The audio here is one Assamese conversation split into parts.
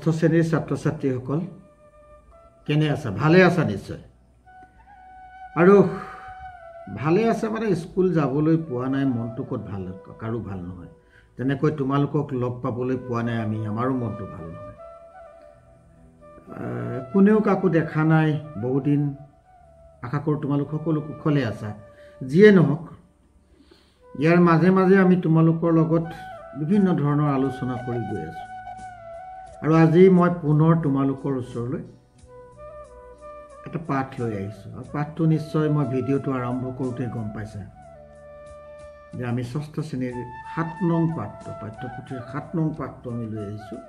ষষ্ঠ শ্ৰেণীৰ ছাত্ৰ ছাত্ৰীসকল কেনে আছা? ভালে আছা নিশ্চয়। আৰু ভালে আছে মানে স্কুল যাবলৈ পোৱা নাই মনটো ক'ত ভাল কাৰো ভাল নহয়। তেনেকৈ তোমালোকক লগ পাবলৈ পোৱা নাই আমি আমাৰো মনটো ভাল নহয়। কোনেও কাকো দেখা নাই বহুদিন আশা কৰোঁ তোমালোক সকলো কুশলে আছা। যিয়ে নহওক ইয়াৰ মাজে মাজে আমি তোমালোকৰ লগত বিভিন্ন ধৰণৰ আলোচনা কৰি গৈ আছোঁ। আৰু আজি মই পুনৰ তোমালোকৰ ওচৰলৈ এটা পাঠ লৈ আহিছোঁ। আৰু পাঠটো নিশ্চয় মই ভিডিঅ'টো আৰম্ভ কৰোঁতে গম পাইছা। যে আমি ষষ্ঠ শ্ৰেণীৰ সাত নং পাঠটো পাঠ্যপুথিৰ সাত নং পাঠটো আমি লৈ আহিছোঁ।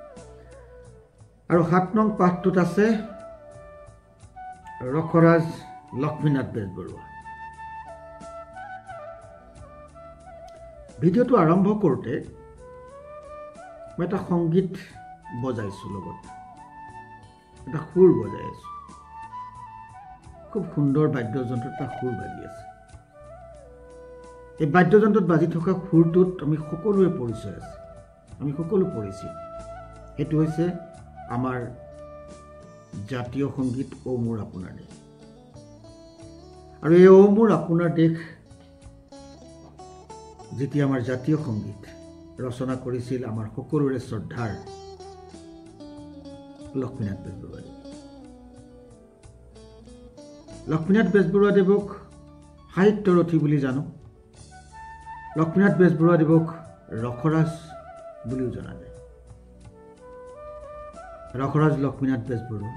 আৰু সাত নং পাঠটোত আছে ৰসৰাজ লক্ষ্মীনাথ বেজবৰুৱা। ভিডিঅ'টো আৰম্ভ কৰোঁতে মই এটা সংগীত বজাইছোঁ লগত। এটা সুৰ বজাই আছোঁ। খুব সুন্দৰ বাদ্যযন্ত্ৰত এটা সুৰ বাজি আছে। এই বাদ্যযন্ত্ৰত বাজি থকা সুৰটোত আমি সকলোৰে পৰিচয় আছে। আমি সকলো পৰিচিত। সেইটো হৈছে আমাৰ জাতীয় সংগীত ঔ মোৰ আপোনাৰ দেশ। আৰু এই ঔ মোৰ আপোনাৰ দেশ যেতিয়া আমাৰ জাতীয় সংগীত ৰচনা কৰিছিল আমাৰ সকলোৰে শ্ৰদ্ধাৰ লক্ষ্মীনাথ বেজবৰুৱাদেৱ। লক্ষ্মীনাথ বেজবৰুৱাদেৱক সাহিত্যৰথী বুলি জানো। লক্ষ্মীনাথ বেজবৰুৱাদেৱক ৰসৰাজ বুলিও জনা যায়। ৰসৰাজ লক্ষ্মীনাথ বেজবৰুৱা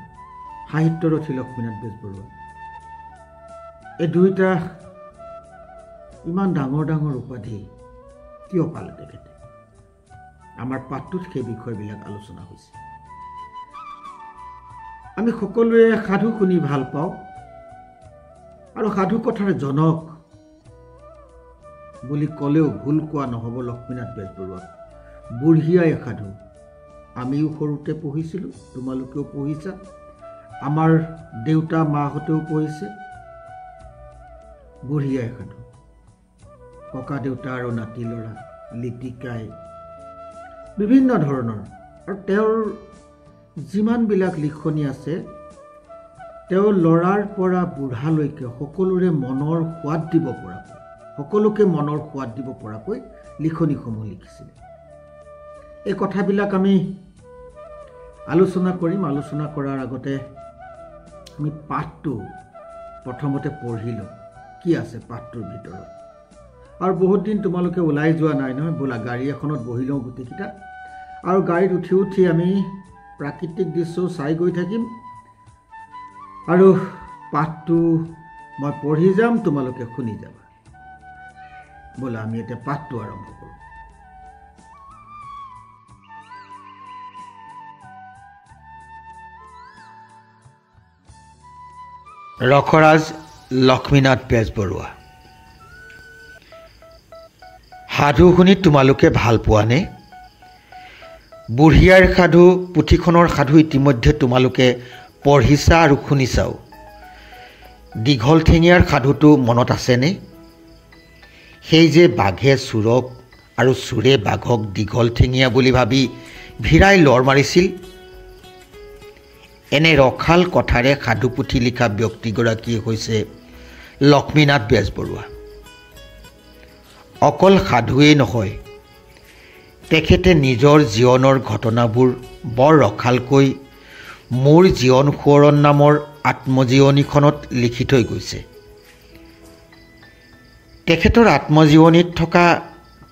সাহিত্যৰথী লক্ষ্মীনাথ বেজবৰুৱা। এই দুয়োটা ইমান ডাঙৰ ডাঙৰ উপাধি কিয় পালে তেখেতে? আমাৰ পাঠটোত সেই বিষয়বিলাক আলোচনা হৈছে। আমি সকলোৱে সাধু শুনি ভাল পাওঁ। আৰু সাধু কথাৰ জনক বুলি ক'লেও ভুল কোৱা নহ'ব লক্ষ্মীনাথ বেজবৰুৱাক। বুঢ়ীয়াই সাধু। আমিও সৰুতে পঢ়িছিলোঁ তোমালোকেও পঢ়িছা। আমাৰ দেউতা মাহঁতেও পঢ়িছে। বুঢ়ীয়াই সাধু। ককা দেউতা আৰু নাতি ল'ৰা লিটিকাই বিভিন্ন ধৰণৰ। আৰু তেওঁৰ যিমানবিলাক লিখনি আছে তেওঁ ল'ৰাৰ পৰা বুঢ়ালৈকে সকলোৰে মনৰ সোৱাদ দিব পৰাকৈ সকলোকে মনৰ সোৱাদ দিব পৰাকৈ লিখনিসমূহ লিখিছিলে। এই কথাবিলাক আমি আলোচনা কৰিম। আলোচনা কৰাৰ আগতে আমি পাঠটো প্ৰথমতে পঢ়ি লওঁ। কি আছে পাঠটোৰ ভিতৰত? আৰু বহুত দিন তোমালোকে ওলাই যোৱা নাই নহয়। বোলা গাড়ী এখনত বহি লওঁ গোটেইকেইটা। আৰু গাড়ীত উঠি উঠি আমি প্ৰাকৃতিক দৃশ্যও চাই গৈ থাকিম। আৰু পাঠটো মই পঢ়ি যাম তোমালোকে শুনি যাবা। বোলা আমি এতিয়া পাঠটো আৰম্ভ কৰোঁ। ৰসৰাজ লক্ষ্মীনাথ বেজবৰুৱা। সাধু শুনি তোমালোকে ভাল পোৱানে? বুঢ়ীয়াৰ সাধু পুথিখনৰ সাধু ইতিমধ্যে তোমালোকে পঢ়িছা আৰু শুনিছাও। দীঘল ঠেঙীয়াৰ সাধুটো মনত আছেনে? সেই যে বাঘে চোৰক আৰু চোৰে বাঘক দীঘল ঠেঙীয়া বুলি ভাবি ভিৰাই লৰ মাৰিছিল? এনে ৰসাল কথাৰে সাধু পুথি লিখা ব্যক্তিগৰাকী হৈছে লক্ষ্মীনাথ বেজবৰুৱা। অকল সাধুৱেই নহয় তেখেতে নিজৰ জীৱনৰ ঘটনাবোৰ বৰ ৰসালকৈ মোৰ জীৱন সোঁৱৰণ নামৰ আত্মজীৱনীখনত লিখি থৈ গৈছে। তেখেতৰ আত্মজীৱনীত থকা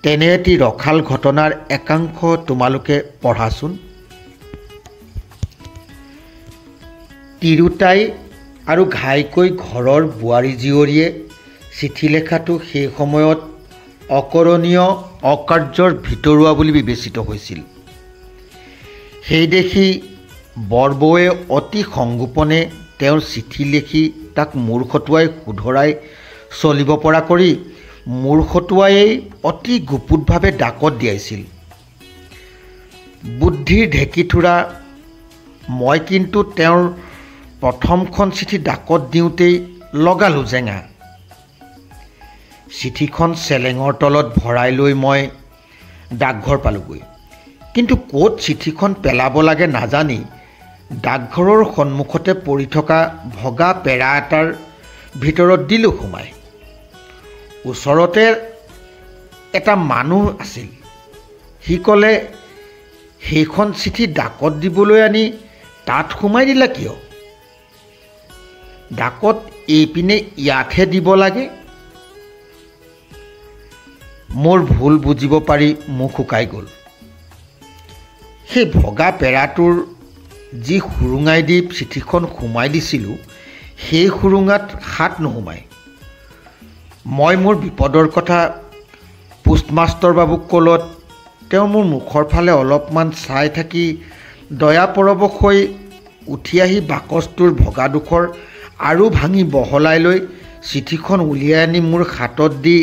তেনে এটি ৰসাল ঘটনাৰ একাংশ তোমালোকে পঢ়াচোন। তিৰোতাই আৰু ঘাইকৈ ঘৰৰ বোৱাৰী জীয়ৰীয়ে চিঠি লেখাটো সেই সময়ত অকৰণীয় অকাৰ্যৰ ভিতৰুৱা বুলি বিবেচিত হৈছিল। সেই দেখি বৰবৌৱে অতি সংগোপনে তেওঁৰ চিঠি লিখি তাক মূৰ খটুৱাই শুধৰাই চলিব পৰা কৰি মূৰ খটুৱায়েই অতি গুপুতভাৱে ডাকত দিয়াইছিল। বুদ্ধিৰ ঢেঁকীথোৰা মই কিন্তু তেওঁৰ প্ৰথমখন চিঠি ডাকত দিওঁতেই লগালোঁ জেঙা। চিঠিখন চেলেঙৰ তলত ভৰাই লৈ মই ডাকঘৰ পালোঁগৈ। কিন্তু ক'ত চিঠিখন পেলাব লাগে নাজানি ডাকঘৰৰ সন্মুখতে পৰি থকা ভগা পেৰা এটাৰ ভিতৰত দিলোঁ সোমাই। ওচৰতে এটা মানুহ আছিল। সি ক'লে সেইখন চিঠি ডাকত দিবলৈ আনি তাত সোমাই দিলা কিয়? ডাকত এইপিনে ইয়াতহে দিব লাগে। মোৰ ভুল বুজিব পাৰি মুখ শুকাই গ'ল। সেই ভগা পেৰাটোৰ যি সুৰুঙাই দি চিঠিখন সোমাই দিছিলোঁ সেই সুৰুঙাত হাত নোসোমায় মই মোৰ বিপদৰ কথা পোষ্টমাষ্টৰ বাবুক ক'লত তেওঁ মোৰ মুখৰ ফালে অলপমান চাই থাকি দয়া পৰৱশ হৈ উঠি আহি বাকচটোৰ ভগাডোখৰ আৰু ভাঙি বহলাই লৈ চিঠিখন উলিয়াই আনি মোৰ হাতত দি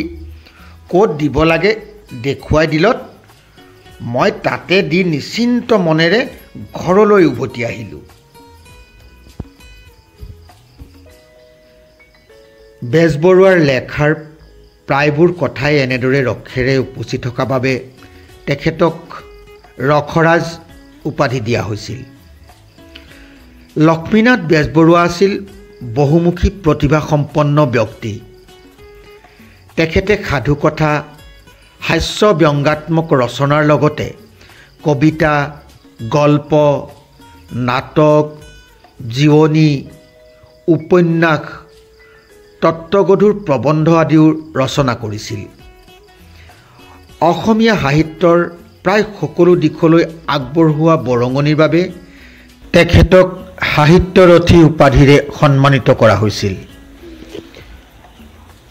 ক'ত দিব লাগে দেখুৱাই দিলত মই তাতে দি নিশ্চিন্ত মনেৰে ঘৰলৈ উভতি আহিলোঁ। বেজবৰুৱাৰ লেখাৰ প্ৰায়বোৰ কথাই এনেদৰে ৰসেৰে উপচি থকা বাবে তেখেতক ৰসৰাজ উপাধি দিয়া হৈছিল। লক্ষ্মীনাথ বেজবৰুৱা আছিল বহুমুখী প্ৰতিভাসম্পন্ন ব্যক্তি। তেখেতে সাধুকথা হাস্য ব্যংগাত্মক ৰচনাৰ লগতে কবিতা গল্প নাটক জীৱনী উপন্যাস তত্ত্বগধুৰ প্ৰবন্ধ আদিও ৰচনা কৰিছিল। অসমীয়া সাহিত্যৰ প্ৰায় সকলো দিশলৈ আগবঢ়োৱা বৰঙণিৰ বাবে তেখেতক সাহিত্যৰথী উপাধিৰে সন্মানিত কৰা হৈছিল।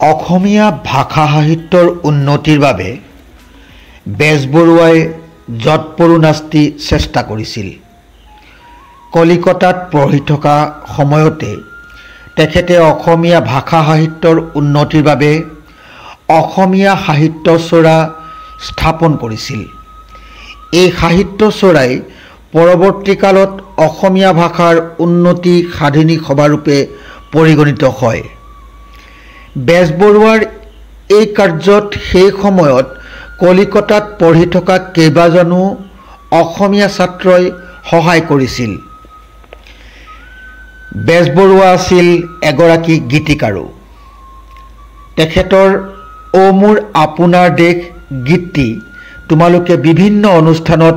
অসমীয়া ভাষা সাহিত্যৰ উন্নতিৰ বাবে বেজবৰুৱাই যৎপৰোনাস্তি চেষ্টা কৰিছিল। কলিকতাত পঢ়ি থকা সময়তে তেখেতে অসমীয়া ভাষা সাহিত্যৰ উন্নতিৰ বাবে অসমীয়া সাহিত্য চোৰা স্থাপন কৰিছিল। এই সাহিত্য চোৰাই পৰৱৰ্তী কালত অসমীয়া ভাষাৰ উন্নতি সাধিনী সভাৰূপে পৰিগণিত হয়। বেজবৰুৱাৰ এই কাৰ্যত সেই সময়ত কলিকতাত পঢ়ি থকা কেইবাজনো অসমীয়া ছাত্ৰই সহায় কৰিছিল। বেজবৰুৱা আছিল এগৰাকী গীতিকাৰো। তেখেতৰ অ মোৰ আপোনাৰ দেশ গীতটি তোমালোকে বিভিন্ন অনুষ্ঠানত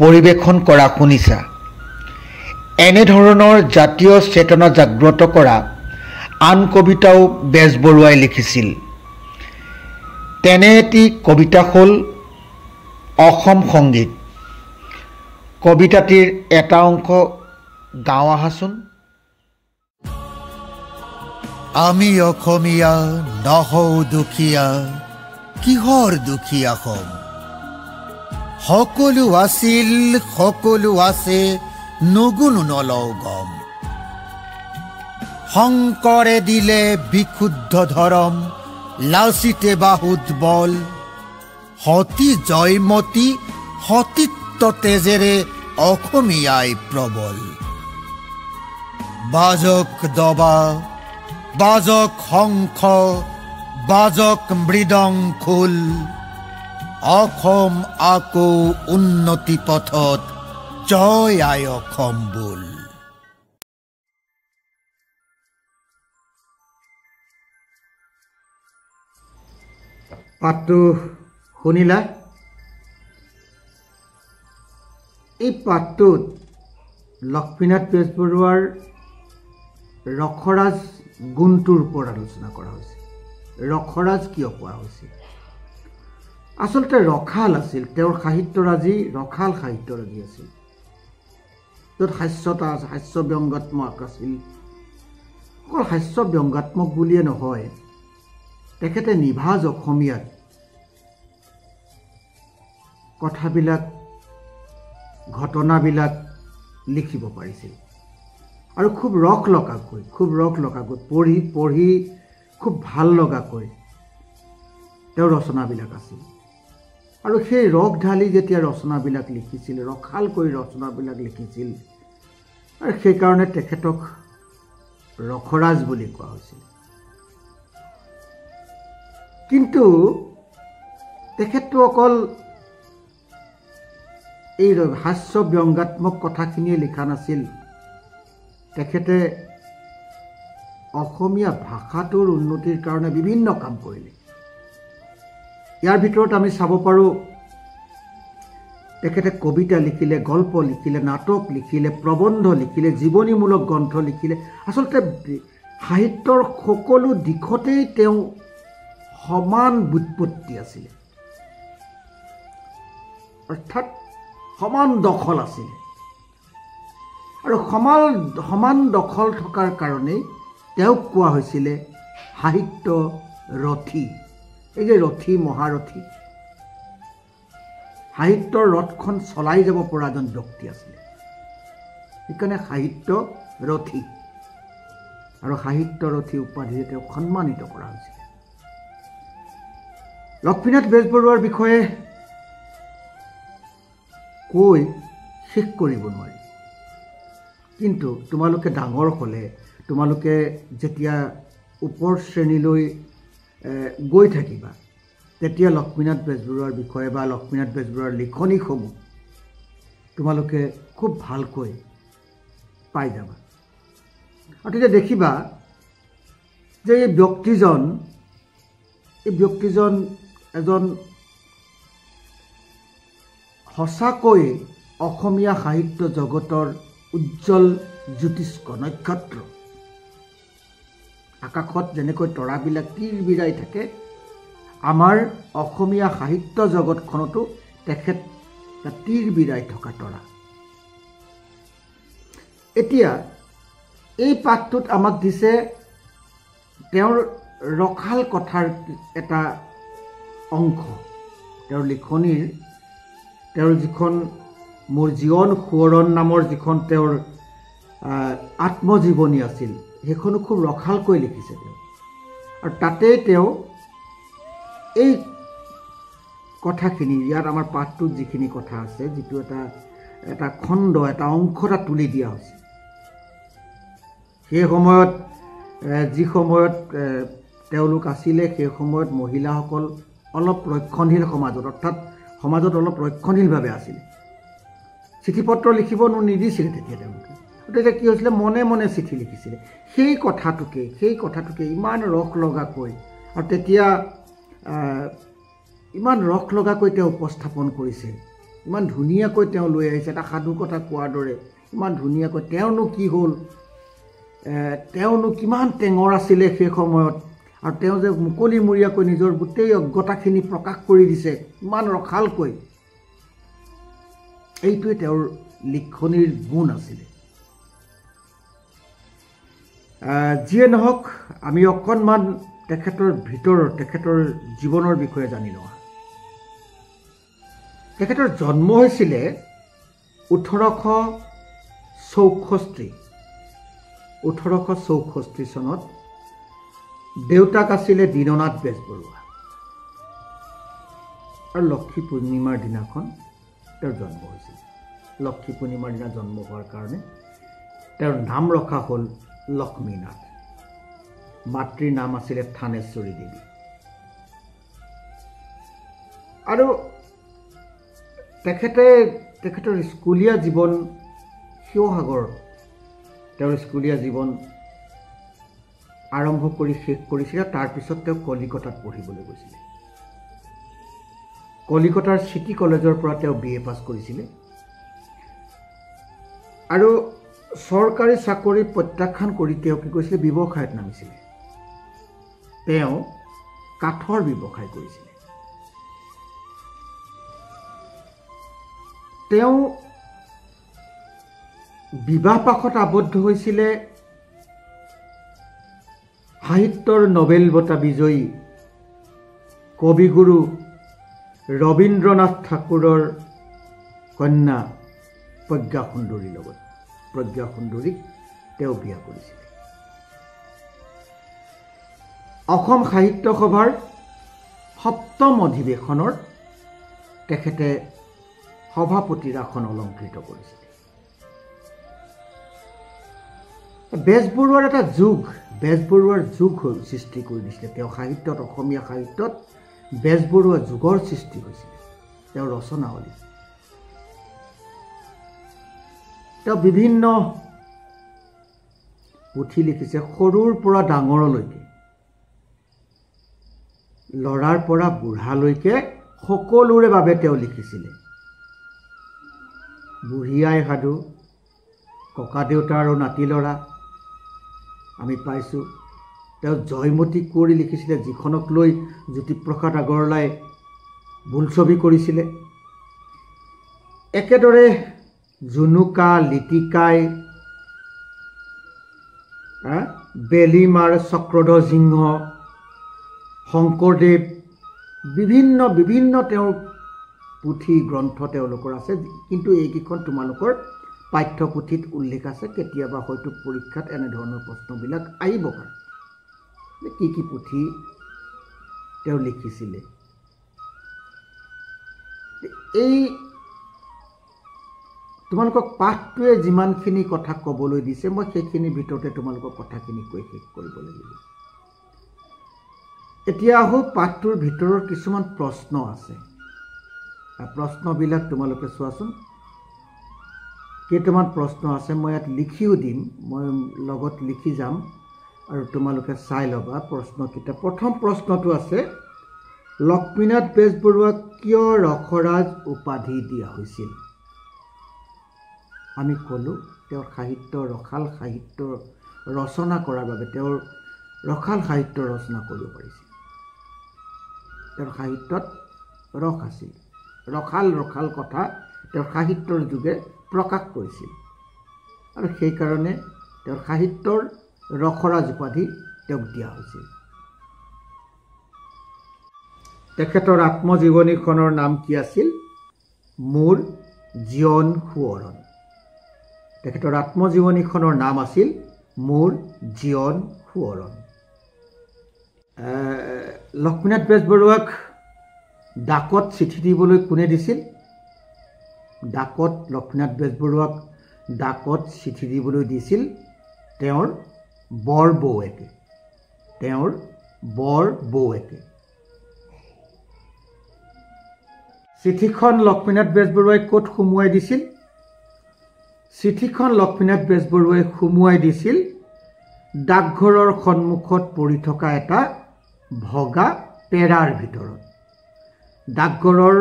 পৰিৱেশন কৰা শুনিছা। এনেধৰণৰ জাতীয় চেতনা জাগ্ৰত কৰা আন কবিতাও বেজবৰুৱাই লিখিছিল। তেনে এটি কবিতা হ'ল অসম সংগীত। কবিতাটিৰ এটা অংশ গাওঁ আহাচোন। আমি অসমীয়া নহওঁ দুখীয়া কিহৰ দুখীয়া হম? সকলো আছিল সকলো আছে নগুণ নলওঁ গম। শংকৰে দিলে বিশুদ্ধ ধৰম লাচিতে বাহুত বল। সতী জয়মতী সতীত্ব তেজেৰে অসমীয়াই প্ৰবল বাজক দবা বাজক শংখ বাজক মৃদং খোল। অসম আকৌ উন্নতি পথত জয় আই অসম বোল। পাঠটো শুনিলা? এই পাঠটোত লক্ষ্মীনাথ বেজবৰুৱাৰ ৰসৰাজ গুণটোৰ ওপৰত আলোচনা কৰা হৈছে ৰসৰাজ কিয় কোৱা হৈছিল? আচলতে ৰসাল আছিল। তেওঁৰ সাহিত্যৰাজী ৰসাল সাহিত্যৰাজী আছিল। য'ত হাস্যতা হাস্য ব্যংগাত্মক আছিল। অকল হাস্য ব্যংগাত্মক বুলিয়ে নহয় তেখেতে নিভাজ অসমীয়াত কথাবিলাক ঘটনাবিলাক লিখিব পাৰিছিল। আৰু খুব ৰস লগাকৈ খুব ৰস লগাকৈ পঢ়ি পঢ়ি খুব ভাল লগাকৈ তেওঁৰ ৰচনাবিলাক আছিল। আৰু সেই ৰস ঢালি যেতিয়া ৰচনাবিলাক লিখিছিল ৰসাল কৰি ৰচনাবিলাক লিখিছিল আৰু সেইকাৰণে তেখেতক ৰসৰাজ বুলি কোৱা হৈছিল। কিন্তু তেখেতটো অকল এই হাস্য ব্যংগাত্মক কথাখিনিয়ে লিখা নাছিল। তেখেতে অসমীয়া ভাষাটোৰ উন্নতিৰ কাৰণে বিভিন্ন কাম কৰিলে। ইয়াৰ ভিতৰত আমি চাব পাৰোঁ তেখেতে কবিতা লিখিলে গল্প লিখিলে নাটক লিখিলে প্ৰবন্ধ লিখিলে জীৱনীমূলক গ্ৰন্থ লিখিলে। আচলতে সাহিত্যৰ সকলো দিশতেই তেওঁ সমান বুৎপত্তি আছিলে। অৰ্থাৎ সমান দখল আছিলে আৰু সমান সমান দখল থকাৰ কাৰণেই তেওঁক কোৱা হৈছিলে সাহিত্য ৰথী। এই যে ৰথী মহাৰথী। সাহিত্যৰ ৰথখন চলাই যাব পৰা এজন ব্যক্তি আছিলে। সেইকাৰণে সাহিত্য ৰথী। আৰু সাহিত্য ৰথী উপাধিৰে তেওঁক সন্মানিত কৰা হৈছিলে। লক্ষ্মীনাথ বেজবৰুৱাৰ বিষয়ে কৈ শেষ কৰিব নোৱাৰি। কিন্তু তোমালোকে ডাঙৰ হ'লে তোমালোকে যেতিয়া ওপৰ শ্ৰেণীলৈ গৈ থাকিবা তেতিয়া লক্ষ্মীনাথ বেজবৰুৱাৰ বিষয়ে বা লক্ষ্মীনাথ বেজবৰুৱাৰ লিখনিসমূহ তোমালোকে খুব ভালকৈ পাই যাবা। আৰু তেতিয়া দেখিবা যে এই ব্যক্তিজন এই ব্যক্তিজন এজন সঁচাকৈ অসমীয়া সাহিত্য জগতৰ উজ্জ্বল জ্যোতিষ্ক নক্ষত্ৰ। আকাশত যেনেকৈ তৰাবিলাক তিৰ বিৰাই থাকে আমাৰ অসমীয়া সাহিত্য জগতখনতো তেখেত তিৰ বিৰাই থকা তৰা। এতিয়া এই পাঠটোত আমাক দিছে তেওঁৰ ৰখাল কথাৰ এটা অংশ তেওঁৰ লিখনিৰ তেওঁৰ যিখন মোৰ জীৱন সোঁৱৰণ নামৰ যিখন তেওঁৰ আত্মজীৱনী আছিল সেইখনো খুব ৰখালকৈ লিখিছে তেওঁ। আৰু তাতেই তেওঁ এই কথাখিনি ইয়াত আমাৰ পাঠটোত যিখিনি কথা আছে যিটো এটা এটা খণ্ড এটা অংশ এটা তুলি দিয়া হৈছে। সেই সময়ত যি সময়ত তেওঁলোক আছিলে সেই সময়ত মহিলাসকল অলপ ৰক্ষণশীল সমাজত অৰ্থাৎ সমাজত অলপ ৰক্ষণশীলভাৱে আছিলে। চিঠি পত্ৰ লিখিব নিদিছিলে তেতিয়া তেওঁলোকে। তেতিয়া কি হৈছিলে মনে মনে চিঠি লিখিছিলে। সেই কথাটোকে সেই কথাটোকে ইমান ৰস লগাকৈ আৰু তেতিয়া ইমান ৰস লগাকৈ তেওঁ উপস্থাপন কৰিছে। ইমান ধুনীয়াকৈ তেওঁ লৈ আহিছে এটা সাধু কথা কোৱাৰ দৰে। ইমান ধুনীয়াকৈ তেওঁনো কি হ'ল? তেওঁনো কিমান টেঙৰ আছিলে সেই সময়ত? আৰু তেওঁ যে মুকলিমূৰীয়াকৈ নিজৰ গোটেই অজ্ঞতাখিনি প্ৰকাশ কৰি দিছে ইমান ৰসালকৈ এইটোৱে তেওঁৰ লিখনিৰ গুণ আছিলে। যিয়ে নহওক আমি অকণমান তেখেতৰ ভিতৰৰ তেখেতৰ জীৱনৰ বিষয়ে জানি লোৱা তেখেতৰ জন্ম হৈছিলে ওঠৰশ চৌষষ্ঠি। ওঠৰশ চৌষষ্ঠি চনত দেউতাক আছিলে দীননাথ বেজবৰুৱা। আৰু লক্ষী পূৰ্ণিমাৰ দিনাখন তেওঁৰ জন্ম হৈছিল। লক্ষী পূৰ্ণিমাৰ দিনা জন্ম হোৱাৰ কাৰণে তেওঁৰ নাম ৰখা হ'ল লক্ষ্মীনাথ। মাতৃৰ নাম আছিলে থানেশ্বৰী দেৱী। আৰু তেখেতে তেখেতৰ স্কুলীয়া জীৱন শিৱসাগৰ তেওঁৰ স্কুলীয়া জীৱন আৰম্ভ কৰি শেষ কৰিছিলে তাৰপিছত তেওঁ কলিকতাত পঢ়িবলৈ গৈছিলে। কলিকতাৰ চিটি কলেজৰ পৰা তেওঁ বি এ পাছ কৰিছিলে। আৰু চৰকাৰী চাকৰি প্ৰত্যাখ্যান কৰি তেওঁ কি কৰিছিলে ব্যৱসায়ত নামিছিলে। তেওঁ কাঠৰ ব্যৱসায় কৰিছিলে। তেওঁ বিবাহ পাশত আবদ্ধ হৈছিলে সাহিত্যৰ নবেল বঁটা বিজয়ী কবিগুৰু ৰবীন্দ্ৰনাথ ঠাকুৰৰ কন্যা প্ৰজ্ঞা সুন্দৰীৰ লগত। প্ৰজ্ঞা সুন্দৰীক তেওঁ বিয়া কৰিছিলে। অসম সাহিত্য সভাৰ সপ্তম অধিৱেশনৰ তেখেতে সভাপতিৰ আসন অলংকৃত কৰিছিলে। বেজবৰুৱাৰ এটা যুগ বেজবৰুৱাৰ যুগ সৃষ্টি কৰি দিছিলে। তেওঁ সাহিত্যত অসমীয়া সাহিত্যত বেজবৰুৱা যুগৰ সৃষ্টি হৈছিলে তেওঁৰ ৰচনাৱলী। তেওঁ বিভিন্ন পুথি লিখিছে সৰুৰ পৰা ডাঙৰলৈকে। ল'ৰাৰ পৰা বুঢ়ালৈকে সকলোৰে বাবে তেওঁ লিখিছিলে। বুঢ়ী আই সাধু ককা দেউতা আৰু নাতি ল'ৰা আমি পাইছোঁ। তেওঁ জয়মতী কুঁৱৰী লিখিছিলে যিখনক লৈ জ্যোতিপ্ৰসাদ আগৰৱালাই বোলছবি কৰিছিলে। একেদৰে জুনুকা লিটিকাই বেলিমাৰ চক্ৰধৰ সিংহ শংকৰদেৱ বিভিন্ন বিভিন্ন তেওঁৰ পুথি গ্ৰন্থ তেওঁলোকৰ আছে কিন্তু এইকেইখন তোমালোকৰ পাঠ্যপুথিত উল্লেখ আছে কেতিয়াবা হয়তো পৰীক্ষাত এনেধৰণৰ প্ৰশ্নবিলাক আহিব পাৰে। কি কি পুথি তেওঁ লিখিছিলে। এই তোমালোকক পাঠটোৱে যিমানখিনি কথা ক'বলৈ দিছে মই সেইখিনিৰ ভিতৰতে তোমালোকৰ কথাখিনি কৈ শেষ কৰিব লাগিব। এতিয়া আহোঁ পাঠটোৰ ভিতৰৰ কিছুমান প্ৰশ্ন আছে। প্ৰশ্নবিলাক তোমালোকে চোৱাচোন। কেইটামান প্ৰশ্ন আছে মই ইয়াত লিখিও দিম মই লগত লিখি যাম আৰু তোমালোকে চাই ল'বা প্ৰশ্নকেইটা। প্ৰথম প্ৰশ্নটো আছে লক্ষ্মীনাথ বেজবৰুৱাক কিয় ৰসৰাজ উপাধি দিয়া হৈছিল? আমি ক'লোঁ তেওঁৰ সাহিত্য ৰসাল সাহিত্য ৰচনা কৰাৰ বাবে তেওঁৰ ৰসাল সাহিত্য ৰচনা কৰিব পাৰিছিল। তেওঁৰ সাহিত্যত ৰস আছিল। ৰসাল ৰসাল কথা তেওঁৰ সাহিত্যৰ যোগে প্ৰকাশ কৰিছিল। আৰু সেইকাৰণে তেওঁৰ সাহিত্যৰ ৰসৰাজ উপাধি তেওঁক দিয়া হৈছিল। তেখেতৰ আত্মজীৱনীখনৰ নাম কি আছিল? মোৰ জীৱন সোঁৱৰণ। তেখেতৰ আত্মজীৱনীখনৰ নাম আছিল মোৰ জীৱন সোঁৱৰণ। লক্ষ্মীনাথ বেজবৰুৱাক ডাকত চিঠি দিবলৈ কোনে দিছিল? ডাকত লক্ষ্মীনাথ বেজবৰুৱাক ডাকত চিঠি দিবলৈ দিছিল তেওঁৰ বৰ বৌৱেকে তেওঁৰ বৰ বৌৱেকে চিঠিখন লক্ষ্মীনাথ বেজবৰুৱাই ক'ত সুমুৱাই দিছিল? চিঠিখন লক্ষ্মীনাথ বেজবৰুৱাই সুমুৱাই দিছিল ডাকঘৰৰ সন্মুখত পৰি থকা এটা ভগা পেৰাৰ ভিতৰত। ডাকঘৰৰ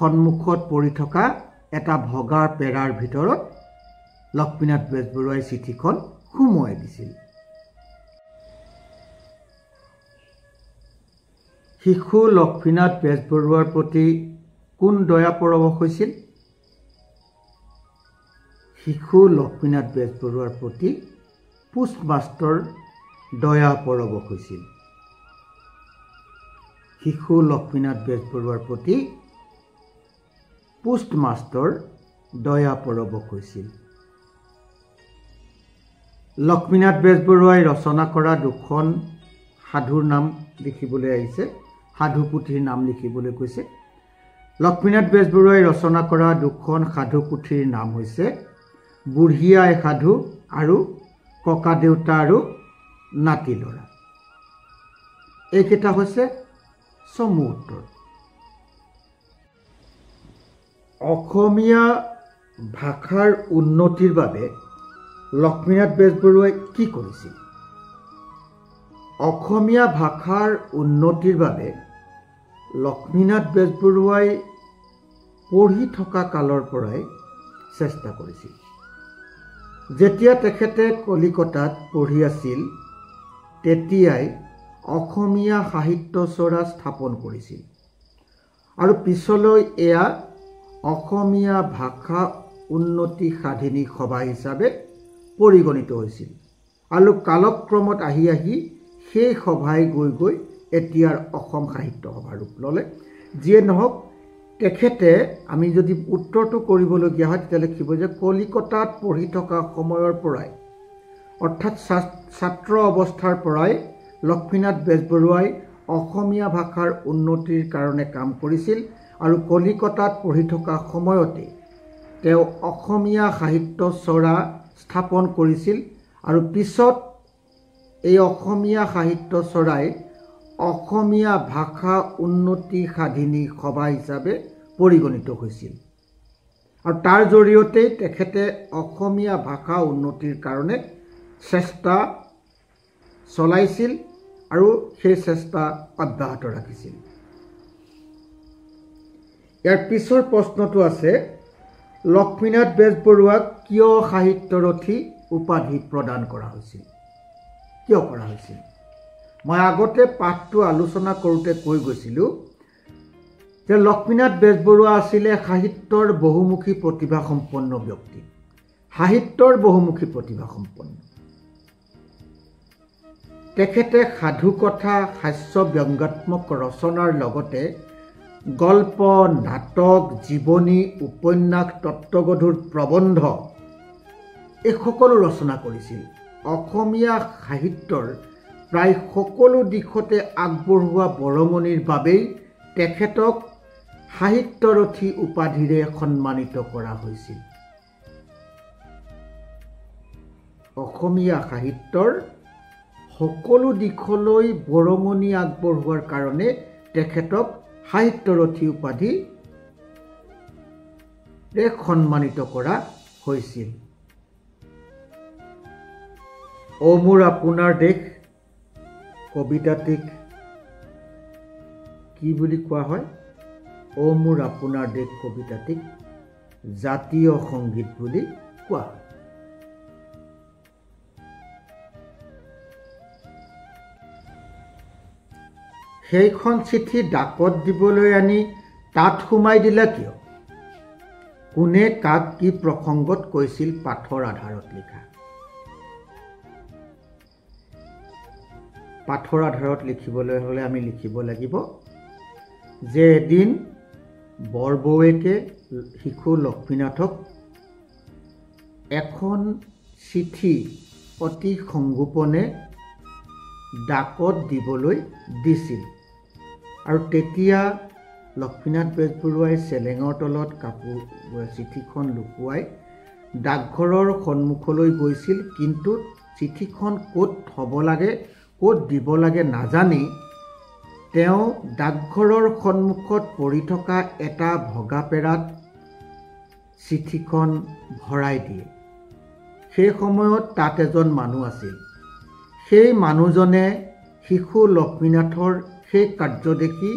সন্মুখত পৰি থকা এটা ভগা পেৰাৰ ভিতৰত লক্ষ্মীনাথ বেজবৰুৱাই চিঠিখন সুমুৱাই দিছিল। শিশু লক্ষ্মীনাথ বেজবৰুৱাৰ প্ৰতি কোন দয়া পৰৱশ হৈছিল? শিশু লক্ষ্মীনাথ বেজবৰুৱাৰ প্ৰতি পোষ্টমাষ্টৰ দয়া পৰৱশ হৈছিল। শিশু লক্ষ্মীনাথ বেজবৰুৱাৰ প্ৰতি পোষ্টমাষ্টৰ দয়া পৰৱশ হৈছিল লক্ষ্মীনাথ বেজবৰুৱাই ৰচনা কৰা দুখন সাধুৰ নাম লিখিবলৈ আহিছে। সাধু পুথিৰ নাম লিখিবলৈ কৈছে। লক্ষ্মীনাথ বেজবৰুৱাই ৰচনা কৰা দুখন সাধু পুথিৰ নাম হৈছে বুঢ়ী আই সাধু আৰু ককা দেউতা আৰু নাতি ল'ৰা। এইকেইটা হৈছে চমু উত্তৰ। অসমীয়া ভাষাৰ উন্নতিৰ বাবে লক্ষ্মীনাথ বেজবৰুৱাই কি কৰিছিল? অসমীয়া ভাষাৰ উন্নতিৰ বাবে লক্ষ্মীনাথ বেজবৰুৱাই পঢ়ি থকা কালৰ পৰাই চেষ্টা কৰিছিল। যেতিয়া তেখেতে কলিকতাত পঢ়ি আছিল তেতিয়াই অসমীয়া সাহিত্য চৰা স্থাপন কৰিছিল। আৰু পিছলৈ এয়া অসমীয়া ভাষা উন্নতি সাধিনী সভা হিচাপে পৰিগণিত হৈছিল। আৰু কালক্ৰমত আহি আহি সেই সভাই গৈ গৈ এতিয়াৰ অসম সাহিত্য সভাৰ ৰূপ ল'লে। যিয়ে নহওক তেখেতে আমি যদি উত্তৰটো কৰিবলগীয়া হয় তেতিয়া লিখিব যে কলিকতাত পঢ়ি থকা সময়ৰ পৰাই অৰ্থাৎ ছাত্ৰ অৱস্থাৰ পৰাই লক্ষ্মীনাথ বেজবৰুৱাই অসমীয়া ভাষাৰ উন্নতিৰ কাৰণে কাম কৰিছিল। আৰু কলিকতাত পঢ়ি থকা সময়তে তেওঁ অসমীয়া সাহিত্য চৰা স্থাপন কৰিছিল আৰু পিছত এই অসমীয়া সাহিত্য চৰাই অসমীয়া ভাষা উন্নতি সাধিনী সভা হিচাপে পৰিগণিত হৈছিল। আৰু তাৰ জৰিয়তেই তেখেতে অসমীয়া ভাষা উন্নতিৰ কাৰণে চেষ্টা চলাইছিল আৰু সেই চেষ্টা অব্যাহত ৰাখিছিল। ইয়াৰ পিছৰ প্ৰশ্নটো আছে লক্ষ্মীনাথ বেজবৰুৱাক কিয় সাহিত্যৰথী উপাধি প্ৰদান কৰা হৈছিল? কিয় কৰা হৈছিল? মই আগতে পাঠটো আলোচনা কৰোঁতে কৈ গৈছিলোঁ যে লক্ষ্মীনাথ বেজবৰুৱা আছিলে সাহিত্যৰ বহুমুখী প্ৰতিভাসম্পন্ন ব্যক্তি। সাহিত্যৰ বহুমুখী প্ৰতিভাসম্পন্ন। তেখেতে সাধুকথা হাস্য ব্যংগাত্মক ৰচনাৰ লগতে গল্প নাটক জীৱনী উপন্যাস তত্ত্বগধুৰ প্ৰবন্ধ এই সকলো ৰচনা কৰিছিল। অসমীয়া সাহিত্যৰ প্ৰায় সকলো দিশতে আগবঢ়োৱা বৰঙণিৰ বাবেই তেখেতক সাহিত্যৰথী উপাধিৰে সন্মানিত কৰা হৈছিল। অসমীয়া সাহিত্যৰ সকলো দিশলৈ বৰঙণি আগবঢ়োৱাৰ কাৰণে তেখেতক সাহিত্যৰথী উপাধিৰে সন্মানিত কৰা হৈছিল। অ মোৰ আপোনাৰ দেশ কবিতাটিক কি বুলি কোৱা হয়? অ মোৰ আপোনাৰ দেশ কবিতাটিক জাতীয় সংগীত বুলি কোৱা হয়। সেইখন চিঠি ডাকত দিবলৈ আনি তাত সোমাই দিলা কিয়? কোনে কাক কি প্ৰসংগত কৈছিল পাঠৰ আধাৰত লিখা? পাঠৰ আধাৰত লিখিবলৈ হ'লে আমি লিখিব লাগিব যে এদিন বৰবৌৱেকে শিশু লক্ষ্মীনাথক এখন চিঠি অতি সংগোপনে ডাকত দিবলৈ দিছিল। আৰু তেতিয়া লক্ষ্মীনাথ বেজবৰুৱাই চেলেঙৰ তলত কাপোৰ চিঠিখন লুকুৱাই ডাকঘৰৰ সন্মুখলৈ গৈছিল। কিন্তু চিঠিখন ক'ত থ'ব লাগে ক'ত দিব লাগে নাজানি তেওঁ ডাকঘৰৰ সন্মুখত পৰি থকা এটা ভগাপেৰাত চিঠিখন ভৰাই দিয়ে। সেই সময়ত তাত এজন মানুহ আছিল। সেই মানুহজনে শিশু লক্ষ্মীনাথৰ সেই কাৰ্য দেখি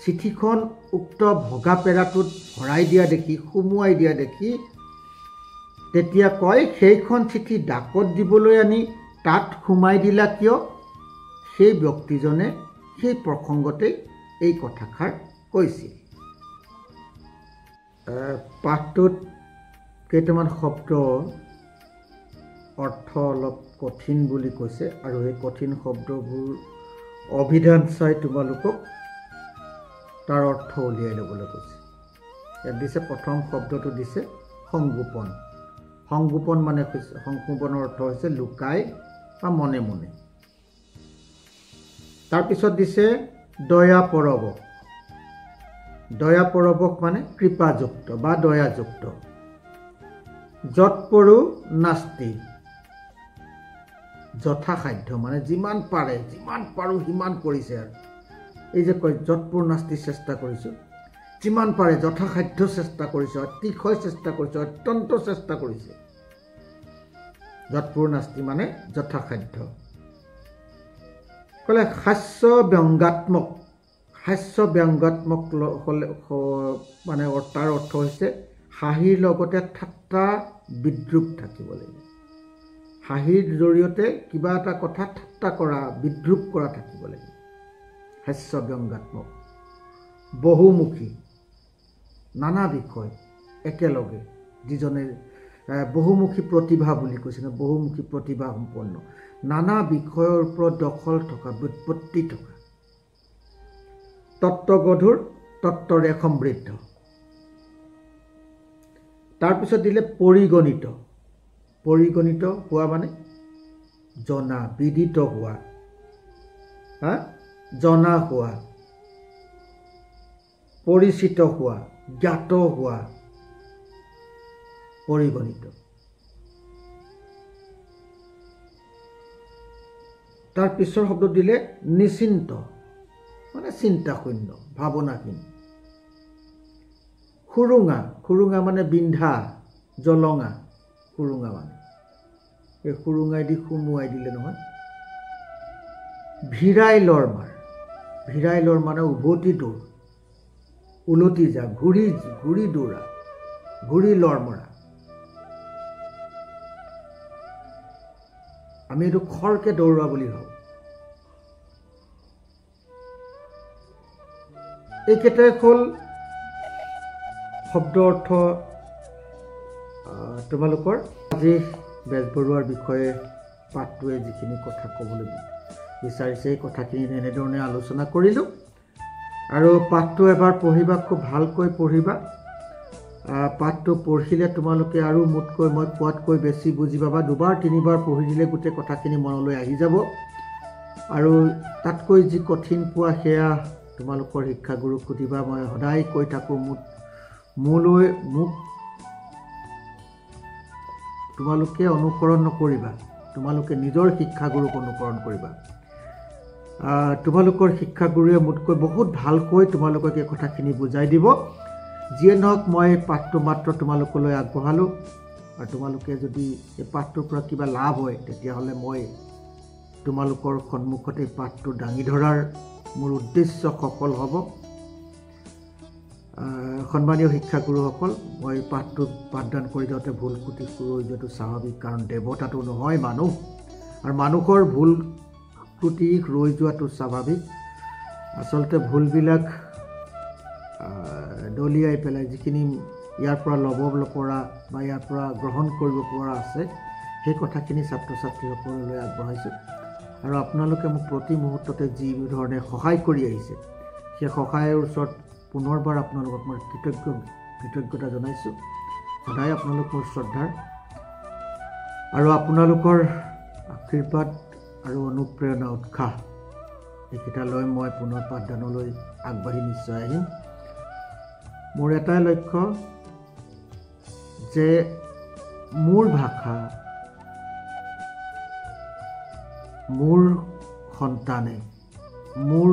চিঠিখন উক্ত ভগাপেৰাটোত ভৰাই দিয়া দেখি সুমুৱাই দিয়া দেখি তেতিয়া কয় সেইখন চিঠি ডাকত দিবলৈ আনি তাত সোমাই দিলা কিয়? সেই ব্যক্তিজনে সেই প্ৰসংগতেই এই কথাষাৰ কৈছিল। পাঠটোত কেইটামান শব্দ অৰ্থ অলপ কঠিন বুলি কৈছে আৰু সেই কঠিন শব্দবোৰ অভিধান চাই তোমালোকক তাৰ অৰ্থ উলিয়াই ল'বলৈ কৈছে। ইয়াত দিছে প্ৰথম শব্দটো দিছে সংগোপন। সংগোপন মানে হৈছে সংগোপনৰ অৰ্থ হৈছে লুকাই বা মনে মনে। তাৰপিছত দিছে দয়া পৰৱক। দয়া পৰৱক মানে কৃপাযুক্ত বা দয়াযুক্ত। যৎ পৰো নাস্তি। যথাসাধ্য মানে যিমান পাৰে যিমান পাৰোঁ সিমান কৰিছে আৰু। এই যে কয় যৎপূৰ নাস্তি চেষ্টা কৰিছোঁ যিমান পাৰে যথাসাধ্য চেষ্টা কৰিছে অতিশয় চেষ্টা কৰিছে অত্যন্ত চেষ্টা কৰিছে। যৎপূৰ নাস্তি মানে যথাসাধ্য। ক'লে হাস্য ব্যংগাত্মক হাস্য ব্যংগাত্মক হ'লে মানে তাৰ অৰ্থ হৈছে হাঁহিৰ লগতে ঠাট্টা বিদ্ৰূপ থাকিব লাগিব। হাঁহিৰ জৰিয়তে কিবা এটা কথা ঠাট্টা কৰা বিদ্ৰূপ কৰা থাকিব লাগিব হাস্য ব্যংগাত্মক বহুমুখী নানা বিষয় একেলগে যিজনে বহুমুখী প্ৰতিভা বুলি কৈছে বহুমুখী প্ৰতিভা সম্পন্ন। নানা বিষয়ৰ ওপৰত দখল থকা ব্যুৎপত্তি থকা। তত্ত্বগধুৰ তত্ত্বৰে সমৃদ্ধ। তাৰপিছত দিলে পৰিগণিত। পৰিগণিত হোৱা মানে? জনা বিদিত হোৱা। হা? জনা হোৱা। পৰিচিত হোৱা জ্ঞাত হোৱা। পৰিগণিত। তাৰ পিছৰ শব্দ দিলে নিশ্চিন্ত। মানে চিন্তা শূন্য ভাৱনাহীন। খুৰুঙা খুৰুঙা মানে বিন্ধা জলঙা। খুৰুঙা মানে এই খুৰুঙাই দি সুমুৱাই দিলে নহয়। ভিৰাই লৰ মাৰ। ভিৰাই লৰ মানে উভতি দৌৰ। ওলটি যা ঘূৰি ঘূৰি দৌৰা। ঘূৰি লৰ মৰা। আমি এইটো খৰকে দৌৰোৱা বুলি ভাবোঁ। এইকেইটাই হ'ল শব্দ অৰ্থ তোমালোকৰ আজি বেজবৰুৱাৰ বিষয়ে পাঠটোৱে যিখিনি কথা ক'বলৈ বিচাৰিছে এই কথাখিনি এনেধৰণে আলোচনা কৰিলোঁ। আৰু পাঠটো এবাৰ পঢ়িবা খুব ভালকৈ পঢ়িবা। পাঠটো পঢ়িলে তোমালোকে আৰু মোতকৈ মই কোৱাতকৈ বেছি বুজি পাবা। দুবাৰ তিনিবাৰ পঢ়ি দিলে গোটেই কথাখিনি মনলৈ আহি যাব। আৰু তাতকৈ যি কঠিন পোৱা সেয়া তোমালোকৰ শিক্ষাগুৰুক সুধিবা। মই সদায় কৈ থাকোঁ মোক মোলৈ মোক তোমালোকে অনুকৰণ নকৰিবা। তোমালোকে নিজৰ শিক্ষাগুৰুক অনুকৰণ কৰিবা। তোমালোকৰ শিক্ষাগুৰুৱে মোতকৈ বহুত ভালকৈ তোমালোকক এই কথাখিনি বুজাই দিব। যিয়ে নহওক মই পাঠটো মাত্ৰ তোমালোকলৈ আগবঢ়ালোঁ। আৰু তোমালোকে যদি এই পাঠটোৰ পৰা কিবা লাভ হয় তেতিয়াহ'লে মই তোমালোকৰ সন্মুখত পাঠটো দাঙি ধৰাৰ মোৰ উদ্দেশ্য সফল হ'ব। সন্মানীয় শিক্ষাগুৰুসকল মই পাঠটো পাঠদান কৰি যাওঁতে ভুল ক্ৰুটি ৰৈ যোৱাটো স্বাভাৱিক কাৰণ দেৱতাটো নহয় মানুহ। আৰু মানুহৰ ভুল ক্ৰুটি ৰৈ যোৱাটো স্বাভাৱিক। আচলতে ভুলবিলাক দলিয়াই পেলাই যিখিনি ইয়াৰ পৰা ল'ব পৰা বা ইয়াৰ পৰা গ্ৰহণ কৰিব পৰা আছে সেই কথাখিনি ছাত্ৰ ছাত্ৰীসকললৈ আগবঢ়াইছোঁ। আৰু আপোনালোকে মোক প্ৰতি মুহূৰ্ততে যি ধৰণে সহায় কৰি আহিছে সেই সহায়ৰ ওচৰত পুনৰবাৰ আপোনালোকক মই কৃতজ্ঞ কৃতজ্ঞতা জনাইছোঁ। সদায় আপোনালোক মোৰ শ্ৰদ্ধাৰ। আৰু আপোনালোকৰ আশীৰ্বাদ আৰু অনুপ্ৰেৰণা উৎসাহ এইকেইটা লৈ মই পুনৰ পাঠদানলৈ আগবাঢ়ি নিশ্চয় আহিম। মোৰ এটাই লক্ষ্য যে মোৰ ভাষা মোৰ সন্তানে মোৰ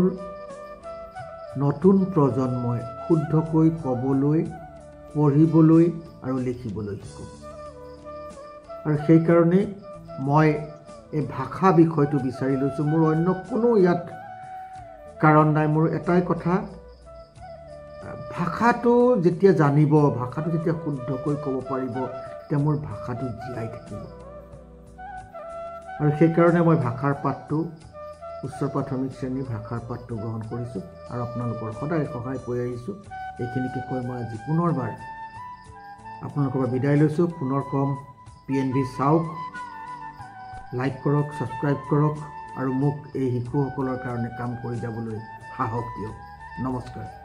নতুন প্ৰজন্মই শুদ্ধকৈ ক'বলৈ পঢ়িবলৈ আৰু লিখিবলৈ শিকোঁ। আৰু সেইকাৰণে মই এই ভাষা বিষয়টো বিচাৰি লৈছোঁ। মোৰ অন্য কোনো ইয়াত কাৰণ নাই। মোৰ এটাই কথা ভাষাটো যেতিয়া জানিব ভাষাটো যেতিয়া শুদ্ধকৈ ক'ব পাৰিব তেতিয়া মোৰ ভাষাটো জীয়াই থাকিব। আৰু সেইকাৰণে মই ভাষাৰ পাঠটো উচ্চ প্ৰাথমিক শ্ৰেণীৰ ভাষাৰ পাঠটো গ্ৰহণ কৰিছোঁ আৰু আপোনালোকৰ সদায় সহায় কৰি আহিছোঁ। এইখিনিকে কৈ মই আজি পুনৰবাৰ আপোনালোকৰ পৰা বিদায় লৈছোঁ। পুনৰ ক'ম পি এন ভি চাওক লাইক কৰক ছাবস্ক্ৰাইব কৰক আৰু মোক এই শিশুসকলৰ কাৰণে কাম কৰি যাবলৈ সাহস দিয়ক। নমস্কাৰ।